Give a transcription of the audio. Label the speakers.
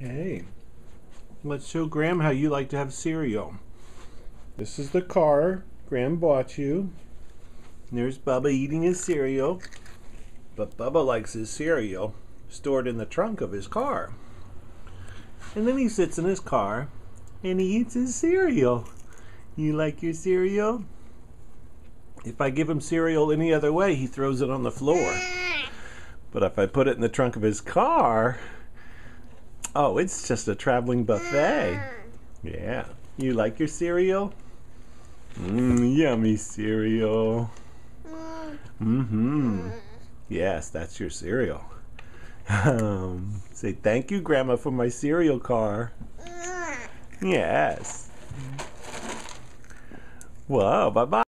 Speaker 1: Hey, let's show Gramma how you like to have cereal. This is the car Gramma bought you. There's Bubba eating his cereal. But Bubba likes his cereal stored in the trunk of his car. And then he sits in his car and he eats his cereal. You like your cereal? If I give him cereal any other way, he throws it on the floor. But if I put it in the trunk of his car, Oh, it's just a traveling buffet. Yeah. You like your cereal? Mmm, yummy cereal. Mm-hmm. Yes, that's your cereal. Um, say thank you, Grandma, for my cereal car. Yes. Well, bye-bye.